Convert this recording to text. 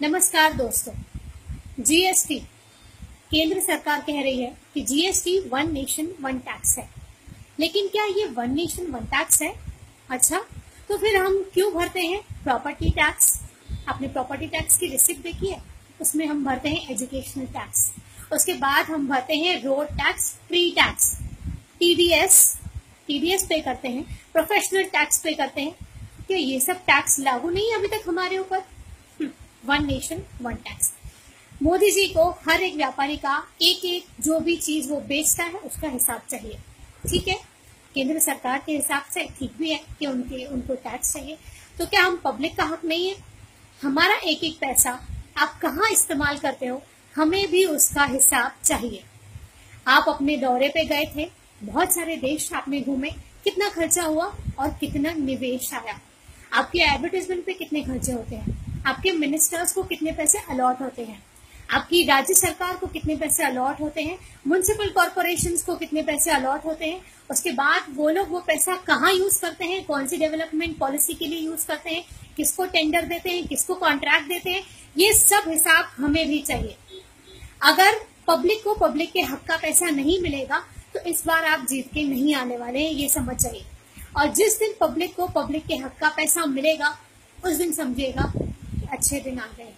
नमस्कार दोस्तों। जीएसटी केंद्र सरकार कह रही है कि GST one nation one tax है। लेकिन क्या ये वन नेशन वन टैक्स है? अच्छा तो फिर हम क्यों भरते हैं प्रॉपर्टी टैक्स आपने प्रॉपर्टी टैक्स की रिसिप्ट देखी है? उसमें हम भरते हैं एजुकेशनल टैक्स उसके बाद हम भरते हैं road tax tree tax TDS TDS pay करते हैं प्रोफेशनल टैक्स पे करते हैं। क्या ये सब टैक्स लागू नहीं है अभी तक हमारे ऊपर? One nation one tax Modi ji को हर एक व्यापारी का एक एक जो भी चीज़ वो बेचता है, उसका हिसाब चाहिए। ठीक है? केंद्र सरकार के हिसाब से ठीक भी है कि उनके, उनको टैक्स चाहिए। तो क्या हम पब्लिक का हक नहीं है? हमारा एक एक पैसा आप कहाँ इस्तेमाल करते हो, हमें भी उसका हिसाब चाहिए। आप अपने दौरे पे गए थे, बहुत सारे देश आपने घूमे, कितना खर्चा हुआ और कितना निवेश आया। आपके एडवर्टीजमेंट पे कितने खर्चे होते हैं? आपके मिनिस्टर्स को कितने पैसे अलॉट होते हैं? आपकी राज्य सरकार को कितने पैसे अलॉट होते हैं? म्यूनसिपल कॉरपोरेशन को कितने पैसे अलॉट होते हैं? उसके बाद वो लोग वो पैसा कहाँ यूज़ करते हैं? कौन सी डेवलपमेंट पॉलिसी के लिए यूज़ करते हैं? किसको टेंडर देते हैं? किसको कॉन्ट्रैक्ट देते हैं? ये सब हिसाब हमें भी चाहिए। अगर पब्लिक को पब्लिक के हक का पैसा नहीं मिलेगा तो इस बार आप जीत के नहीं आने वाले हैं, ये समझ चाहिए और जिस दिन पब्लिक को पब्लिक के हक का पैसा मिलेगा, उस दिन समझिएगा अच्छे दिन आ गए।